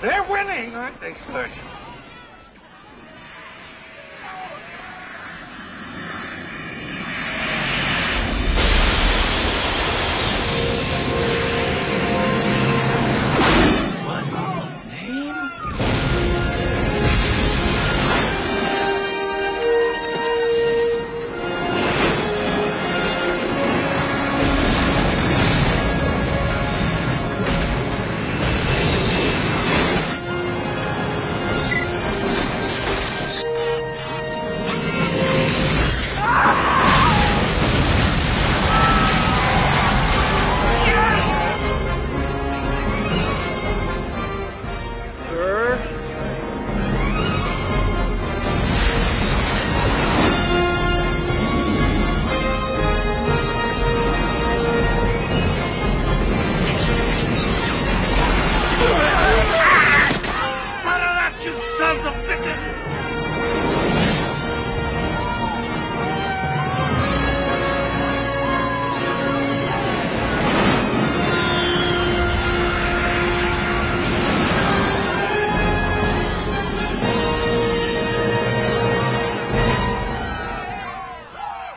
They're winning, aren't they, Sturgeon?